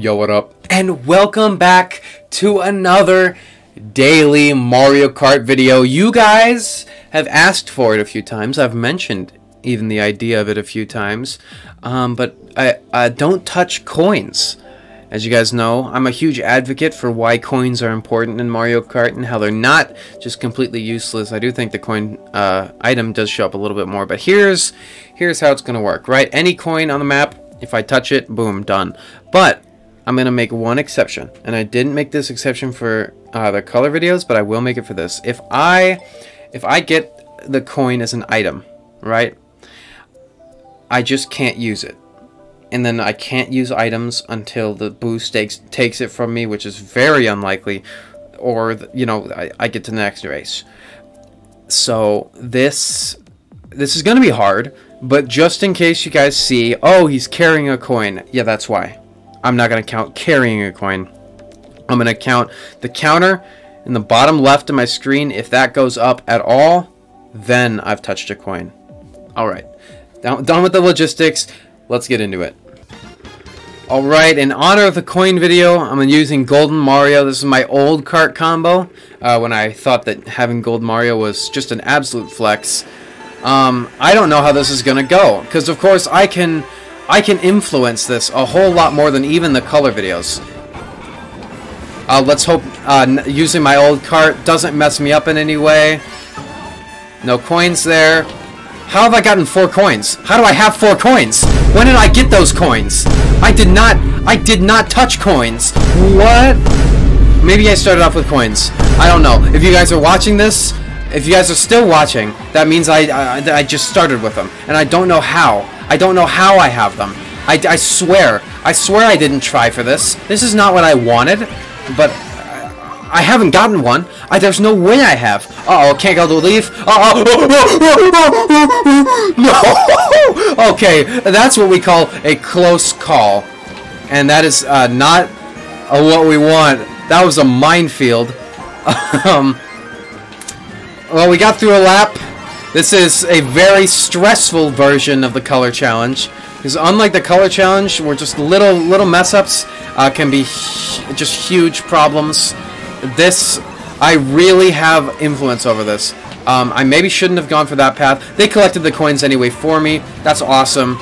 Yo, what up? And welcome back to another daily Mario Kart video. You guys have asked for it a few times. I've mentioned even the idea of it a few times. Um, but I, I don't touch coins. As you guys know, I'm a huge advocate for why coins are important in Mario Kart and how they're not just completely useless. I do think the coin uh, item does show up a little bit more, but here's here's how it's going to work, right? Any coin on the map, if I touch it, boom, done. But I'm going to make one exception, and I didn't make this exception for uh, the color videos, but I will make it for this. If I if I get the coin as an item, right, I just can't use it and then I can't use items until the boost takes takes it from me, which is very unlikely, or you know I, I get to the next race. So this this is gonna be hard, but just in case you guys see, oh he's carrying a coin, yeah that's why. I'm not gonna count carrying a coin. I'm gonna count the counter in the bottom left of my screen. If that goes up at all, then I've touched a coin. All right, done, with the logistics. Let's get into it. Alright, in honor of the coin video, I'm using Golden Mario. This is my old cart combo, uh, when I thought that having Gold Mario was just an absolute flex. Um, I don't know how this is gonna go, because of course I can, I can influence this a whole lot more than even the color videos. Uh, let's hope uh, using my old cart doesn't mess me up in any way. No coins there. How have I gotten four coins? How do I have four coins? When did I get those coins? I did not, I did not touch coins. What? Maybe I started off with coins. I don't know. If you guys are watching this, if you guys are still watching, that means I, I, I just started with them. And I don't know how. I don't know how I have them. I, I swear. I swear I didn't try for this. This is not what I wanted, but I haven't gotten one. I, there's no way I have. Uh oh, can't go to leave. Uh oh. No. Okay, that's what we call a close call, and that is uh, not uh, what we want. That was a minefield. um. Well, we got through a lap. This is a very stressful version of the color challenge. Because unlike the color challenge, where just little little mess ups uh, can be just huge problems this, I really have influence over this. Um, I maybe shouldn't have gone for that path. They collected the coins anyway for me. That's awesome.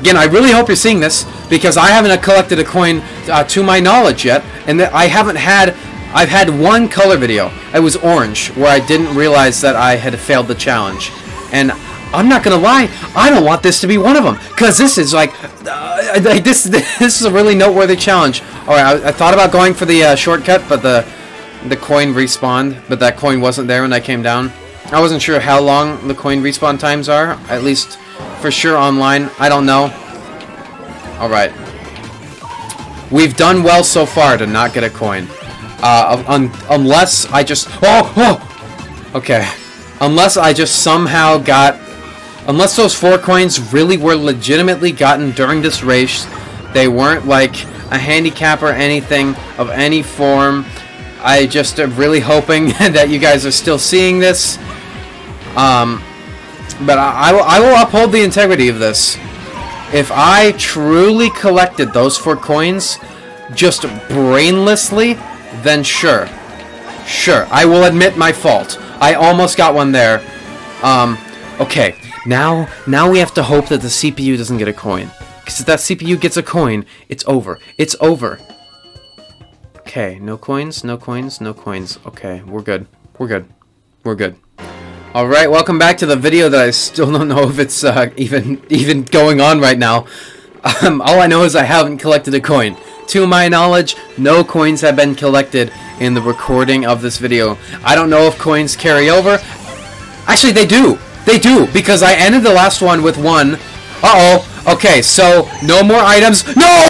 Again, I really hope you're seeing this because I haven't collected a coin uh, to my knowledge yet, and I haven't had. I've had one color video. It was orange, where I didn't realize that I had failed the challenge, and I'm not gonna lie, I don't want this to be one of them, cause this is like, uh, this this is a really noteworthy challenge. All right, I, I thought about going for the uh, shortcut, but the the coin respawned, but that coin wasn't there when I came down. I wasn't sure how long the coin respawn times are, at least for sure online. I don't know. All right, we've done well so far to not get a coin, uh, un unless I just oh oh okay. Unless I just somehow got Unless those four coins really were legitimately gotten during this race, they weren't like a handicap or anything of any form. I just am really hoping that you guys are still seeing this. Um, but I, I, will, I will uphold the integrity of this. If I truly collected those four coins, just brainlessly, then sure. Sure, I will admit my fault. I almost got one there. Um, okay, now, now we have to hope that the CPU doesn't get a coin. Because if that CPU gets a coin, it's over. It's over. Okay, no coins, no coins, no coins. Okay, we're good. We're good. We're good. Alright, welcome back to the video that I still don't know if it's uh, even even going on right now. Um, all I know is I haven't collected a coin. To my knowledge, no coins have been collected in the recording of this video. I don't know if coins carry over. Actually, they do! They do, because I ended the last one with one. Uh-oh. Okay, so no more items. No!